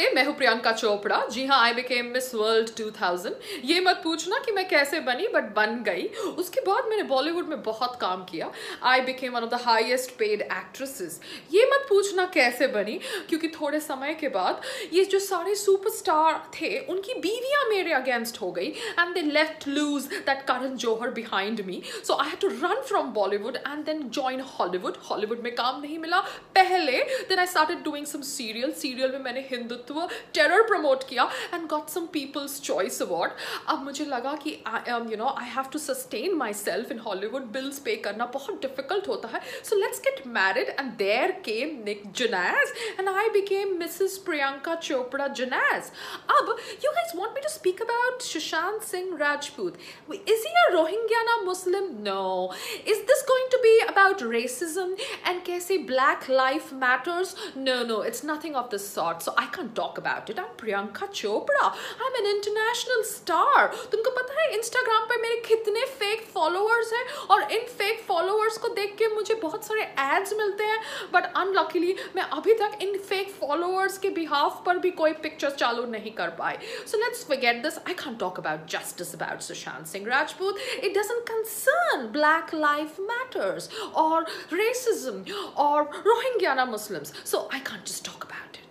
नमस्ते मैं हूँ प्रियंका चोपड़ा। जी हाँ आई बिकेम मिस वर्ल्ड 2000 ये मत पूछना कि मैं कैसे बनी बट बन गई। उसके बाद मैंने बॉलीवुड में बहुत काम किया। I became one of the highest paid actresses ये मत पूछना कैसे बनी, क्योंकि थोड़े समय के बाद ये जो सारे सुपरस्टार थे, उनकी बीवियाँ मेरे अगेंस्ट हो गई and they left loose that Karan Johar behind me so I had to run from Bollywood and then join Hollywood Hollywood में काम नहीं मिला। पहले then I started doing some serial serial में मैंने हिंदुत्व टेरर प्रमोट किया and got some people's choice award अब मुझे लगा कि you know I have to sustain my self in Hollywood bills पे करना बहुत डिफ़िकल्ट होता है so let's get married and there came Nick Jonas and I became Mrs Priyanka Chopra Jonas अब you guys want me to speak about Sushant Singh Rajput? Is he a Rohingya Muslim? No. Is this going to be about racism and कैसे black life matters? No, no, it's nothing of the sort. So I can't talk about it. I'm Priyanka Chopra. I'm an international star. तुमको पता है Instagram पे मेरे कितने fake followers हैं और इन fake followers को देख के मुझे बहुत सारे एड्स मिलते हैं बट अनलकीली मैं अभी तक इन फेक फॉलोअर्स के बिहाफ पर भी कोई पिक्चर चालू नहीं कर पाई So let's forget this. I can't talk about justice about Sushant Singh Rajput. It doesn't concern Black Life Matters or racism or Rohingya Muslims. So I can't just talk about it.